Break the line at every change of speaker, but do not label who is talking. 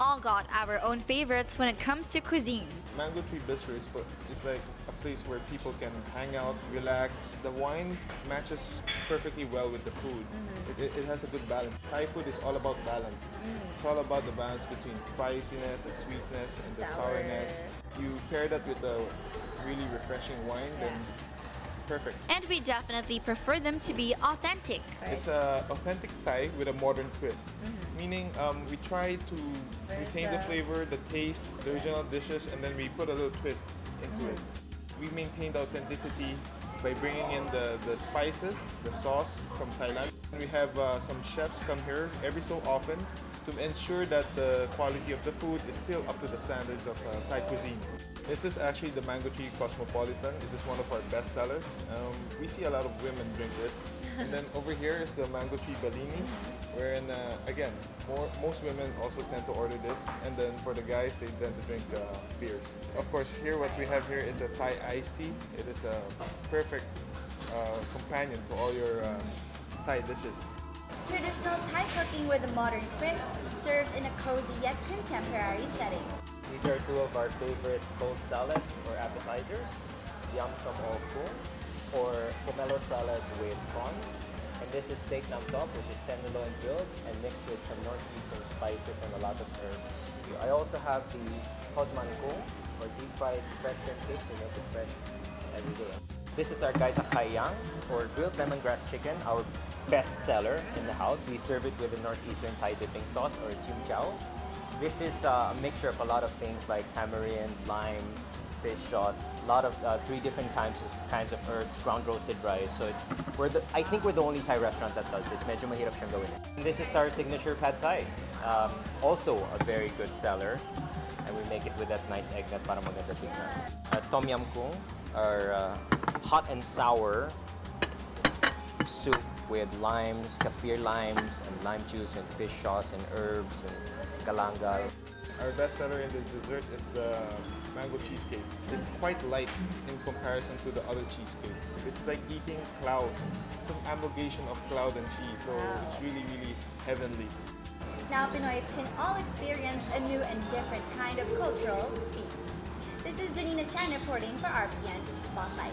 all got our own favorites when it comes to cuisines.
Mango Tree Bistro is, is like a place where people can hang out, relax. The wine matches perfectly well with the food.
Mm-hmm.
It, it, has a good balance. Thai food is all about balance.
Mm.
It's all about the balance between spiciness, the sweetness, and the
Sour.
sourness. You pair that with a really refreshing wine, then it's perfect.
And we definitely prefer them to be authentic.
It's an authentic Thai with a modern twist. Meaning, um, we try to retain the
the-
flavor, the taste, the original dishes, and then we put a little twist into it. We maintain the authenticity by bringing in the, the spices, the sauce from Thailand. We have uh, some chefs come here every so often to ensure that the quality of the food is still up to the standards of uh, Thai cuisine. This is actually the Mango Tree Cosmopolitan. It is one of our best sellers. Um, we see a lot of women drink this. And then over here is the Mango Tree Bellini, wherein, uh, again, more, most women also tend to order this. And then for the guys, they tend to drink uh, beers. Of course, here what we have here is the Thai iced tea. It is a perfect uh, companion to all your um, Thai dishes.
Traditional Thai cooking with a modern twist, served in a cozy yet contemporary setting.
These are two of our favorite cold salad or appetizers. Yum Som O Kung or pomelo salad with prawns. And this is steak nam tok, which is tenderloin grilled and mixed with some northeastern spices and a lot of herbs. I also have the hot man kung or deep fried fresh shrimp cakes. We make it fresh every day. This is our gaita kayang or grilled lemongrass chicken, our best seller in the house. We serve it with a northeastern Thai dipping sauce or chim chow. This is uh, a mixture of a lot of things like tamarind, lime, fish sauce, a lot of uh, three different kinds of kinds of herbs, ground roasted rice. So it's we're the I think we're the only Thai restaurant that does this. Medyo mahirap siyang gawin. This is our signature pad Thai, um, also a very good seller, and we make it with that nice egg that para maganda tignan. Uh, Tom yum kung, our uh, hot and sour soup with limes, kaffir limes, and lime juice, and fish sauce, and herbs, and galangal.
Our best seller in the dessert is the mango cheesecake. It's quite light in comparison to the other cheesecakes. It's like eating clouds. It's an amalgamation of cloud and cheese, so it's really, really heavenly.
Now Pinoys can all experience a new and different kind of cultural feast. This is Janina Chan reporting for RPN's Spotlight.